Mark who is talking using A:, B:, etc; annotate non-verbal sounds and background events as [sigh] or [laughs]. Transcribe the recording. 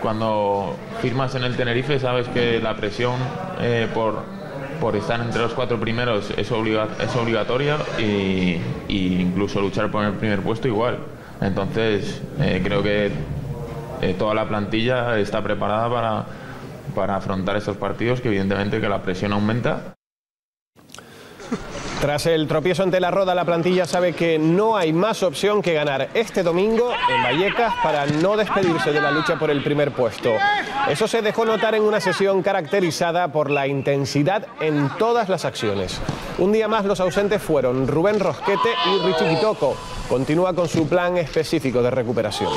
A: cuando firmas en el Tenerife sabes que la presión eh, por, por estar entre los cuatro primeros es, obliga- es obligatoria y, y incluso luchar por el primer puesto igual. Entonces eh, creo que eh, toda la plantilla está preparada para, para afrontar estos partidos que evidentemente que la presión aumenta. [laughs]
B: Tras el tropiezo ante la Roda, la plantilla sabe que no hay más opción que ganar este domingo en Vallecas para no despedirse de la lucha por el primer puesto. Eso se dejó notar en una sesión caracterizada por la intensidad en todas las acciones. Un día más los ausentes fueron Rubén Rosquete y Richie Quitoco. Continúa con su plan específico de recuperación.